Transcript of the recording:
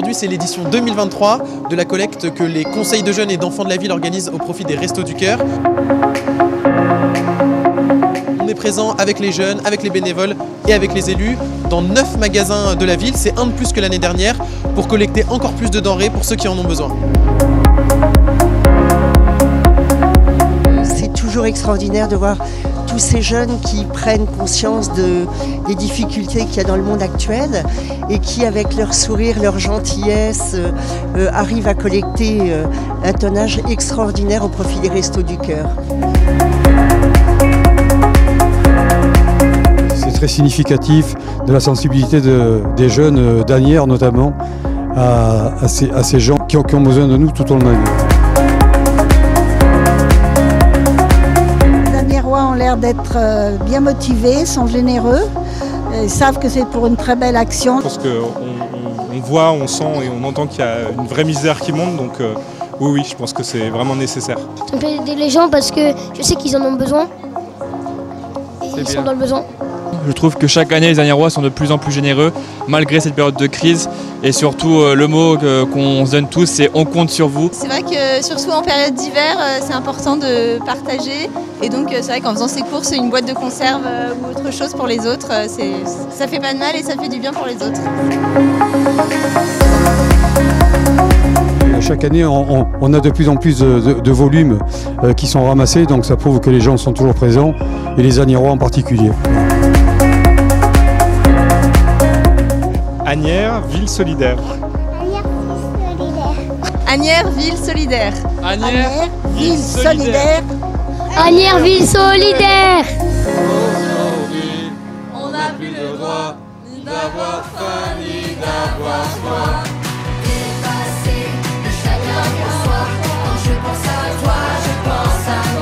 Aujourd'hui, c'est l'édition 2023 de la collecte que les conseils de jeunes et d'enfants de la ville organisent au profit des Restos du Cœur. On est présent avec les jeunes, avec les bénévoles et avec les élus dans 9 magasins de la ville. C'est un de plus que l'année dernière pour collecter encore plus de denrées pour ceux qui en ont besoin. C'est toujours extraordinaire de voir ces jeunes qui prennent conscience de, des difficultés qu'il y a dans le monde actuel et qui, avec leur sourire, leur gentillesse, euh, euh, arrivent à collecter euh, un tonnage extraordinaire au profit des Restos du Cœur. C'est très significatif de la sensibilité de- des jeunes d'Anières notamment à, à ces, à ces gens qui ont, qui ont besoin de nous tout au long de l'année. L'air d'être euh, bien motivés, sont généreux, ils savent que c'est pour une très belle action. Je pense qu'on on, on voit, on sent et on entend qu'il y a une vraie misère qui monte. Donc euh, oui, oui, je pense que c'est vraiment nécessaire. Me fait aider les gens parce que je sais qu'ils en ont besoin. Et ils sont dans le besoin. Je trouve que chaque année, les Aniérois sont de plus en plus généreux, malgré cette période de crise. Et surtout, euh, le mot que- qu'on se donne tous, c'est on compte sur vous. C'est vrai que surtout en période d'hiver, euh, c'est important de partager. Et donc euh, c'est vrai qu'en faisant ses courses, une boîte de conserve euh, ou autre chose pour les autres, euh, c'est- ça fait pas de mal et ça fait du bien pour les autres. Chaque année, on, a de plus en plus de, de- de volumes euh, qui sont ramassés, donc ça prouve que les gens sont toujours présents, et les Aniérois en particulier. Agnières, ville solidaire. Agnières, ville solidaire. Agnières, ville solidaire. Agnières, ville solidaire. Aujourd'hui, on n'a plus le droit ni d'avoir faim ni d'avoir soif. Dépasser le chagrin pour soi. Quand je pense à toi, je pense à moi.